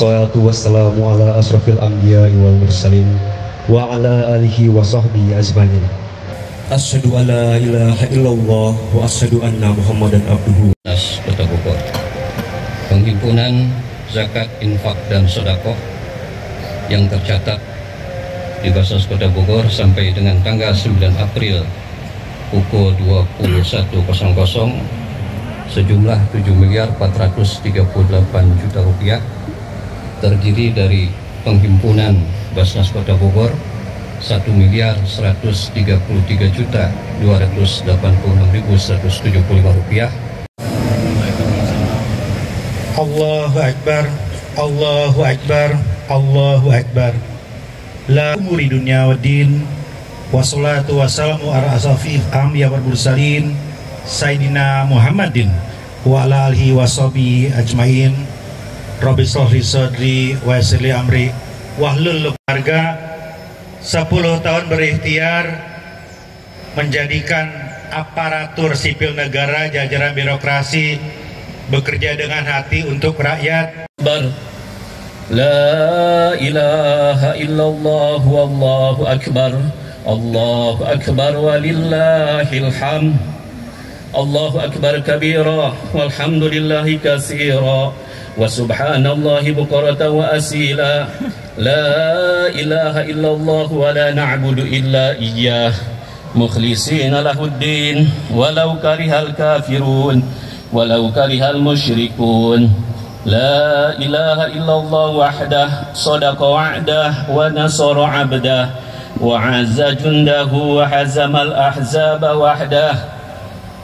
Salatu wassalamu ala asrafil anbiya wal mursalin wa ala alihi wa sahbihi ajmain. Asyhadu an la ilaha illallah wa asyhadu anna Muhammadan abduhu. Nas Kota Bogor. Penghimpunan zakat, infak dan sedekah yang tercatat di Basas Kota Bogor sampai dengan tanggal 9 April pukul 21.00 sejumlah 7 miliar 438 juta rupiah terdiri dari penghimpunan Basnas Kota Bogor 1 miliar 133 juta 286 ribu 175 rupiah. Allahu Akbar Allahu Akbar Allahu Akbar. La umuri dunia wa din. Wassalatu wassalamu ala asafif amya wal mursalin Sayyidina Muhammadin Wa ala alihi wa ajmain Sadri wa yassirli amri Wahlul keluarga 10 tahun berikhtiar Menjadikan aparatur sipil negara jajaran birokrasi bekerja dengan hati untuk rakyat. Akbar. La ilaha illallah wallahu akbar. Allahu akbar walillahil hamd. Allahu akbar kabira. Walhamdulillahi katsira وسبحان الله بكرة وأسيلا. لا إله إلا الله ولا نعبد إلا إياه. مخلصين له الدين. ولو كره الكافرون. ولو كره المشركون. لا إله إلا الله وحده. صدق وعده ونصر عبده. وعز جنده وحزم الأحزاب وحده.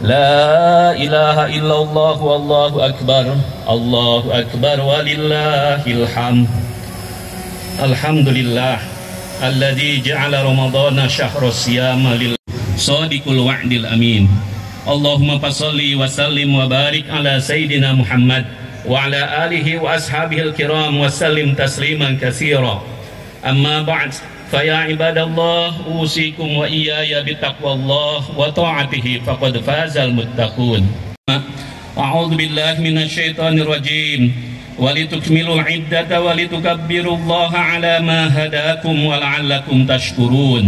لا إله إلا الله والله أكبر. الله أكبر ولله الحمد الحمد لله الذي جعل رمضان شهر الصيام لله صادق الوعد الأمين اللهم فصل وسلم وبارك على سيدنا محمد وعلى آله وأصحابه الكرام وسلم تسليما كثيرا أما بعد فيا عباد الله أوصيكم وإياي بتقوى الله وطاعته فقد فاز المتقون أعوذ بالله من الشيطان الرجيم ولتكملوا العدة ولتكبروا الله على ما هداكم ولعلكم تشكرون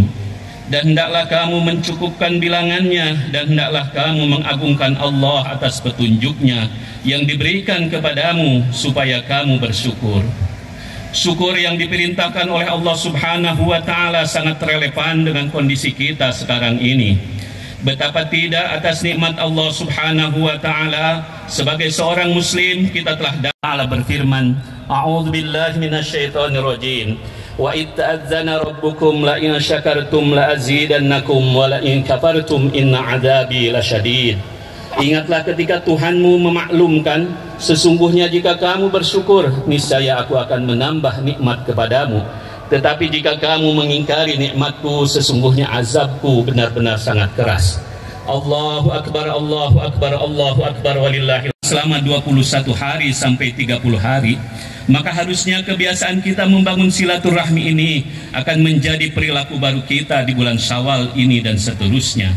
dan hendaklah kamu mencukupkan bilangannya dan hendaklah kamu mengagungkan Allah atas petunjuknya yang diberikan kepadamu supaya kamu bersyukur syukur yang diperintahkan oleh Allah subhanahu wa ta'ala sangat relevan dengan kondisi kita sekarang ini betapa tidak atas nikmat Allah subhanahu wa ta'ala sebagai seorang muslim kita telah ta'ala berfirman a'udhu billahi minasyaitonir rajim. Wa itta'adzana rabbukum la in syakartum la azidannakum wa la in kafartum inna adabi lasyadid Ingatlah ketika Tuhanmu memaklumkan sesungguhnya jika kamu bersyukur niscaya aku akan menambah nikmat kepadamu tetapi jika kamu mengingkari nikmatku sesungguhnya azabku benar-benar sangat keras Allahu Akbar Allahu Akbar Allahu Akbar walillahi selama 21 hari sampai 30 hari maka harusnya kebiasaan kita membangun silaturahmi ini akan menjadi perilaku baru kita di bulan Syawal ini dan seterusnya.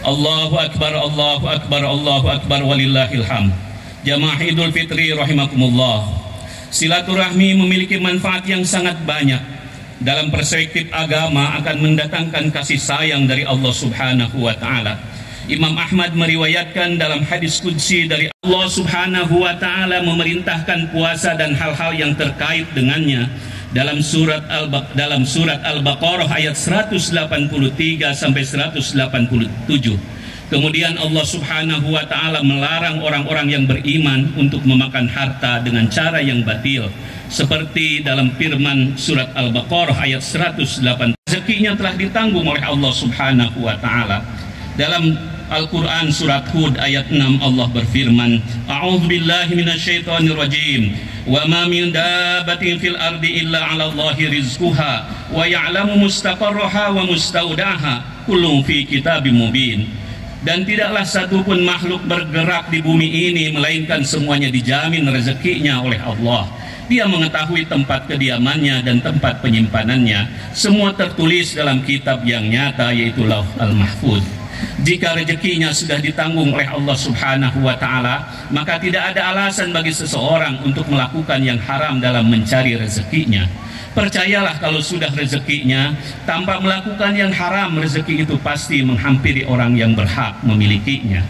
Allahu akbar Allahu akbar Allahu akbar walillahil hamd. Jamaah Idul Fitri rahimakumullah. Silaturahmi memiliki manfaat yang sangat banyak. Dalam perspektif agama akan mendatangkan kasih sayang dari Allah Subhanahu wa taala. Imam Ahmad meriwayatkan dalam hadis kudsi dari Allah subhanahu wa ta'ala memerintahkan puasa dan hal-hal yang terkait dengannya dalam surat al dalam surat Al-Baqarah ayat 183 sampai 187. Kemudian Allah Subhanahu wa taala melarang orang-orang yang beriman untuk memakan harta dengan cara yang batil seperti dalam firman surat Al-Baqarah ayat 108. Rezekinya telah ditanggung oleh Allah Subhanahu wa taala. Dalam Al-Quran surat Hud ayat 6 Allah berfirman A'udhu billahi minasyaitonir rajim Wa ma min dabatin fil ardi illa ala Allahi rizquha Wa ya'lamu mustaqarraha wa mustaudaha Kullum fi kitabim mubin dan tidaklah satupun makhluk bergerak di bumi ini melainkan semuanya dijamin rezekinya oleh Allah. Dia mengetahui tempat kediamannya dan tempat penyimpanannya. Semua tertulis dalam kitab yang nyata yaitu Lauh Al-Mahfuz. Jika rezekinya sudah ditanggung oleh Allah Subhanahu wa taala, maka tidak ada alasan bagi seseorang untuk melakukan yang haram dalam mencari rezekinya. Percayalah kalau sudah rezekinya, tanpa melakukan yang haram, rezeki itu pasti menghampiri orang yang berhak memilikinya.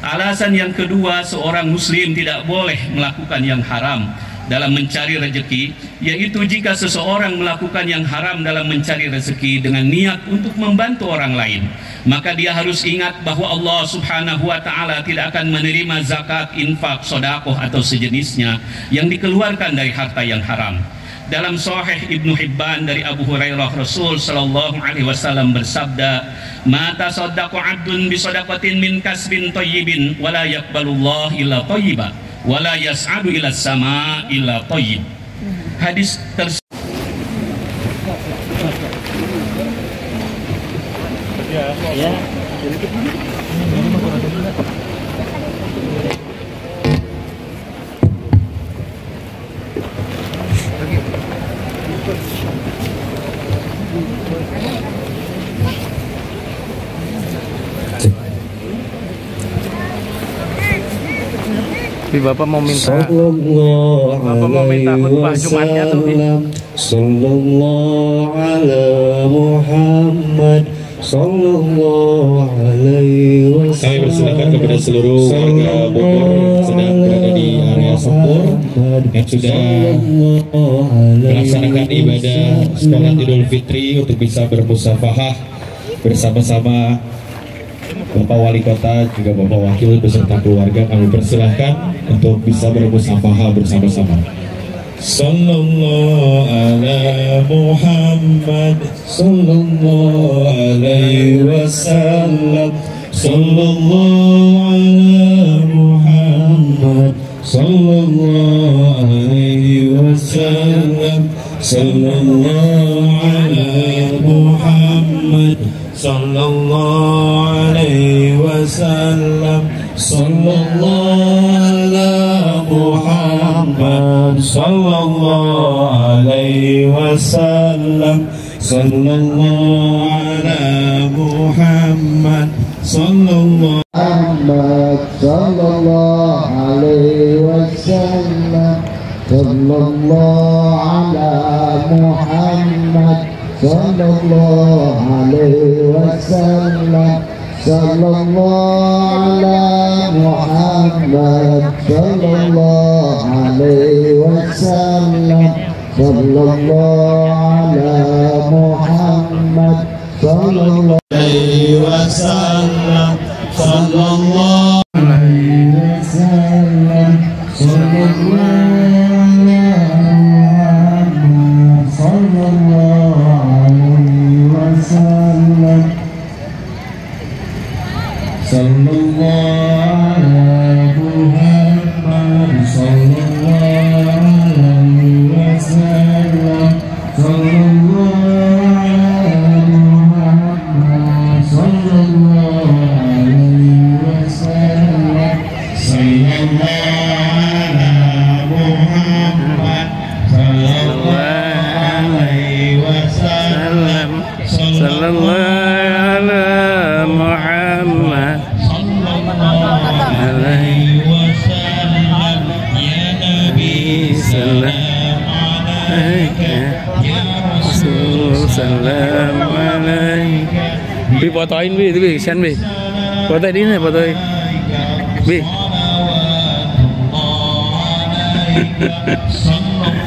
Alasan yang kedua, seorang muslim tidak boleh melakukan yang haram dalam mencari rezeki, yaitu jika seseorang melakukan yang haram dalam mencari rezeki dengan niat untuk membantu orang lain, maka dia harus ingat bahwa Allah Subhanahu wa taala tidak akan menerima zakat, infak, sedekah atau sejenisnya yang dikeluarkan dari harta yang haram. Dalam Sahih Ibnu Hibban dari Abu Hurairah Rasul sallallahu alaihi wasallam bersabda mata saddaqu abdun bi sadaqatin min kasbin thayyibin wala yaqbalullah illa thayyiba wala yas'adu ila sama illa thayyib hadis tersebut ya, ya. Tapi Bapak mau minta Bapak mau minta khutbah Jumatnya tuh Sallallahu ala Muhammad Sallallahu alaihi wasallam. Kami persilakan kepada seluruh warga Bogor sedang berada di area Sempur yang sudah melaksanakan ibadah sholat Idul Fitri untuk bisa bermusafahah bersama-sama Bapak Wali Kota juga Bapak Wakil beserta keluarga kami persilahkan untuk bisa bermusafahah bersama-sama. Sallallahu ala Muhammad Sallallahu alaihi wasallam Sallallahu ala Muhammad Sallallahu alaihi wasallam Sallallahu Sallallahu alaihi wasallam Sallallahu ala Muhammad Sallallahu alaihi wasallam Sallallahu ala Muhammad Sallallahu محمد صلى الله عليه وسلم صلى الله على محمد صلى الله عليه وسلم صلى الله على محمد صلى الله عليه وسلم. صلى الله على محمد صلى الله عليه وسلم. صلى الله عليه وسلم. صلى الله صلى الله عليه وسلم. sallallahu نبي سلام عليك يا رسول سلام عليك Bi fotoin Bi, itu Bi, send Bi Foto ini nih, fotoin Bi صلوات الله عليك صلى